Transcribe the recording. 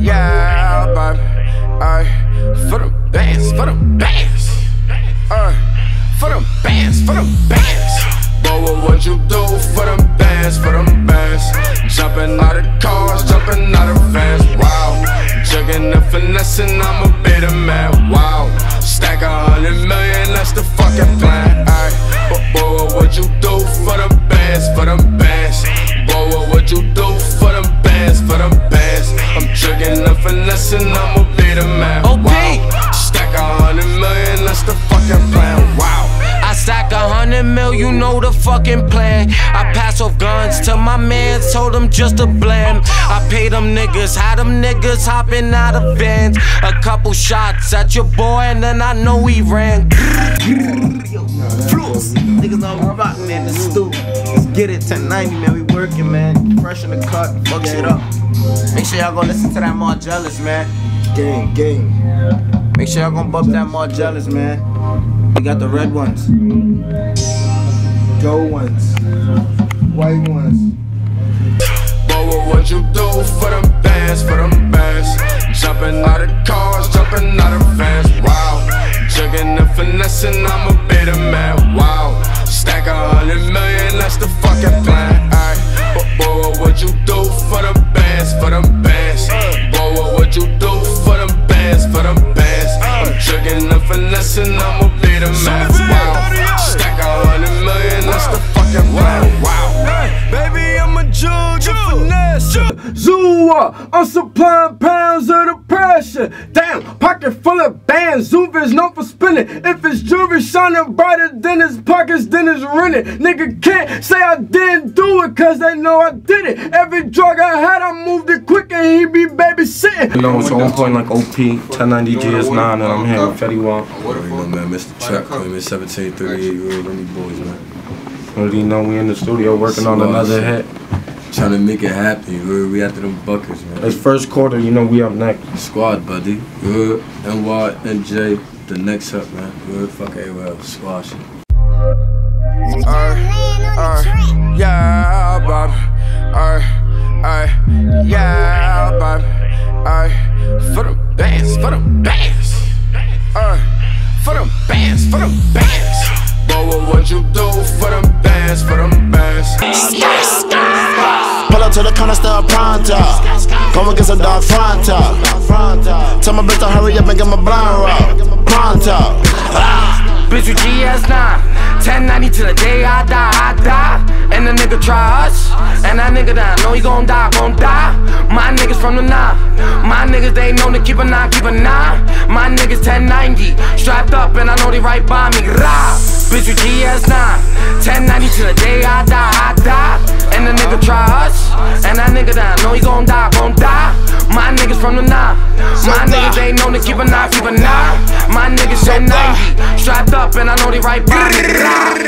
Yeah, Bobby. Alright, for them bands, for them bands. Alright, for them bands, for them bands. Boy, what would you do for them bands, for them bands? Jumping out of cars, jumping out of vans. Wow, jugging and finessing, I'm a bitter man. Wow. And I'm a bit of man. OP. Wow, stack a hundred million, that's the fucking plan. Wow. I stack a hundred mil, you know the fucking plan. I pass off guns to my mans, told them just to blend. I pay them niggas, had them niggas hopping out of vans. A couple shots at your boy, and then I know he ran. Flux. Niggas know I'm rockin' in the stoop. Let's get it, 1090, man. We working, man. Fresh in the cut, fuck shit up. Make sure y'all go listen to that more jealous, man. Gang, gang. Make sure y'all gonna bump that more jealous, man. We got the red ones. Gold ones, white ones. Boy, what you do for them bands, for them bands? Jumping out of cars, jumping out of vans. Wow, jugging and finessing, I'm a bit of man. Wow, stack a hundred million, that's the fucking plan. But boy, what would you do for them bands, for them bands? Boy, what would you do for them bands, for them bands? I'm jugging and finessing, I'm a bit of man. Finesse. Zua, I'm supplying pounds of the pressure. Damn, pocket full of bands. Zuva is known for spinning. If it's jewelry shining brighter than his pockets, then it's rented. Nigga can't say I didn't do it, cause they know I did it. Every drug I had, I moved it quick and he be babysitting. You know, it's on point like OP, 1090 GS9, and I'm here with Fetty Wap. What you know, man, Mr. Trap, claiming 1738 year old, any boys, man. Already you know we in the studio working on another hit. Trying to make it happen, you heard? We after them buckets, man. It's first quarter, you know we up next. Squad, buddy. You heard? NY, NJ, the next up, man. You heard? Fuck AOL, squad shit. Yeah, Bob. Ay, ay, yeah, Bob. Ay, for the bands, for the bands. Ay, for the bands, for the bands. Boy, what you do for the bands, for the bands? Pull up to the corner, still pronto. Come and get some dog fronto. Tell my bitch to hurry up and get my blind roll. Pronto. Bitch with GS9 1090 till the day I die, I die And the nigga try us And that nigga that I know he gon' die, gon' die My niggas from the nine My niggas they known to keep a nine, keep a nine My niggas 1090 Strapped up and I know they right by me Rah! Bitch with GS9 1090 till the day I die, I die they known to keep a nine, keep a nine My niggas 1090 Strapped up and I know they right by me.